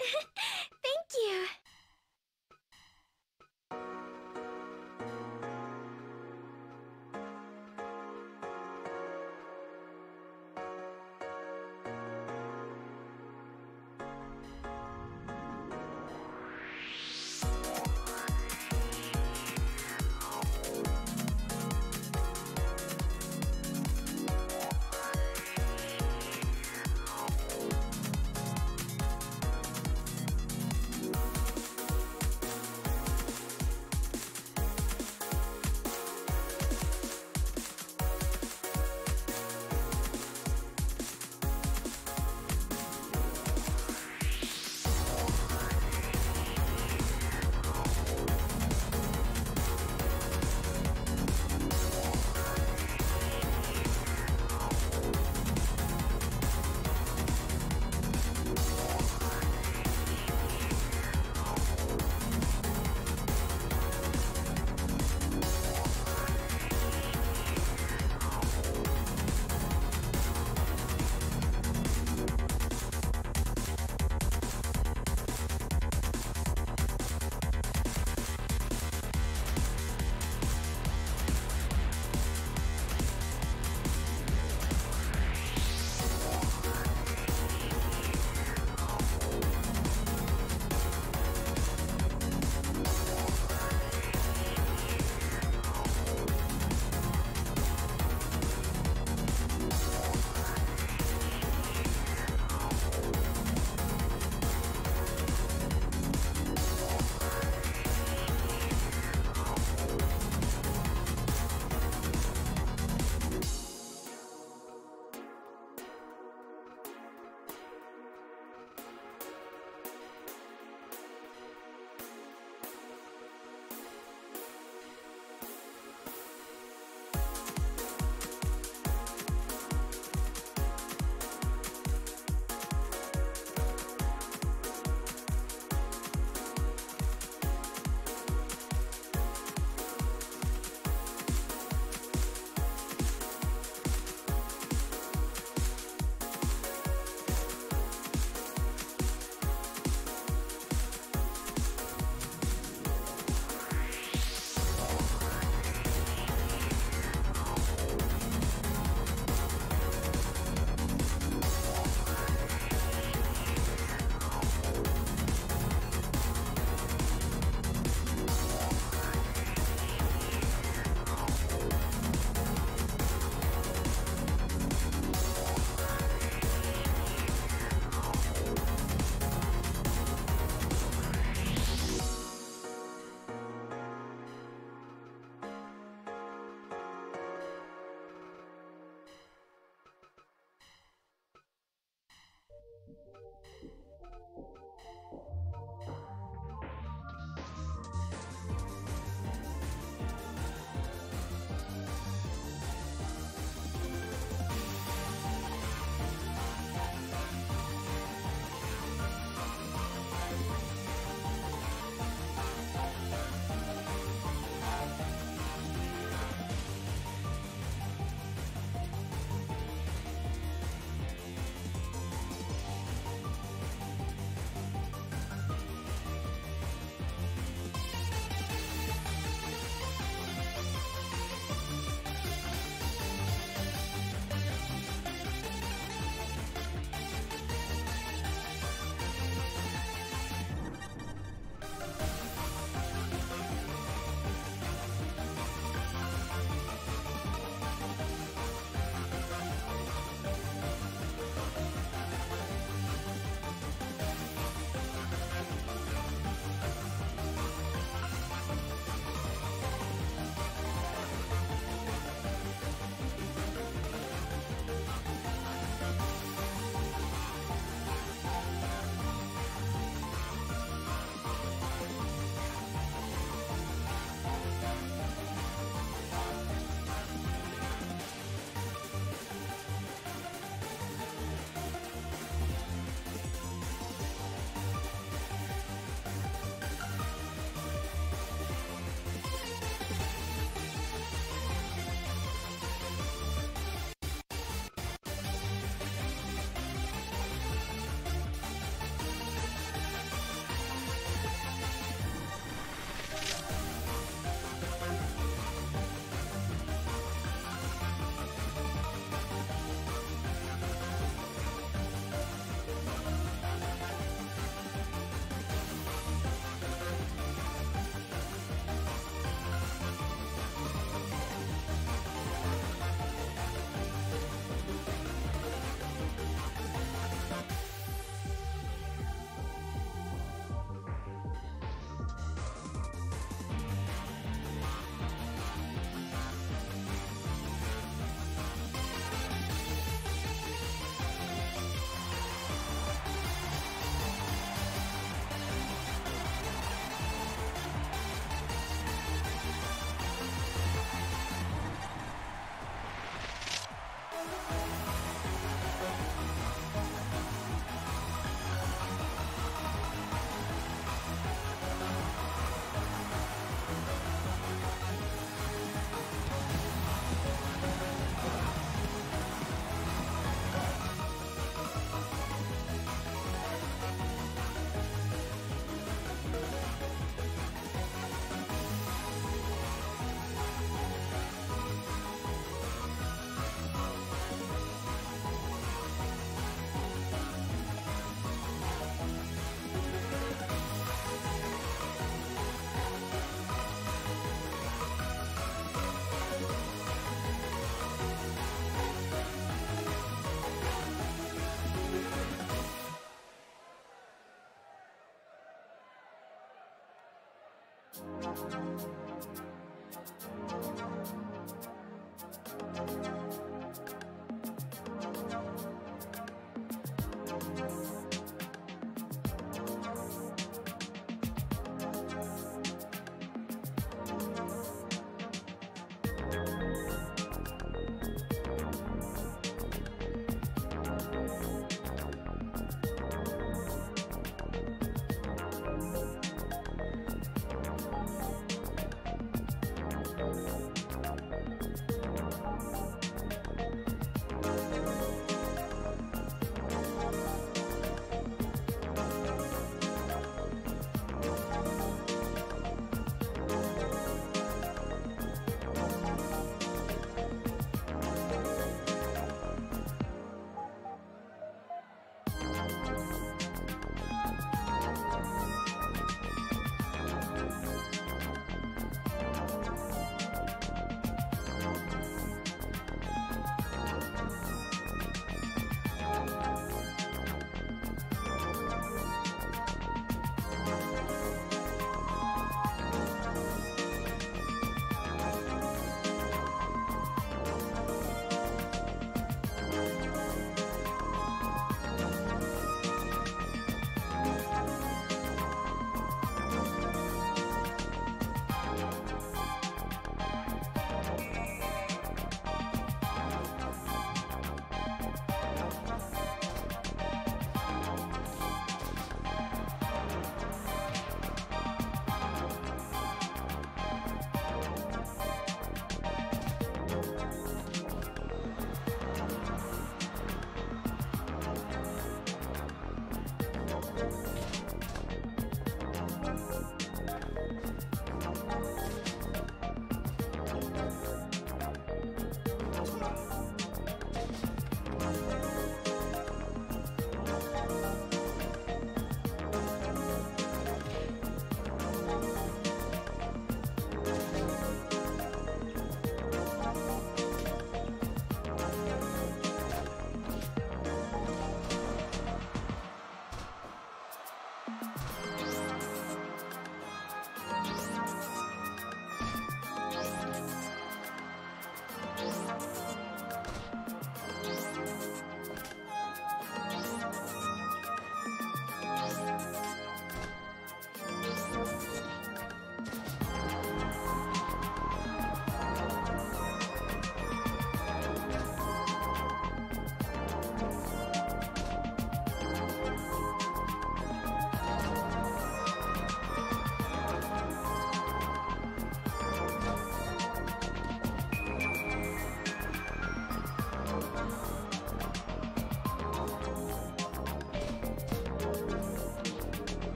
Thank you.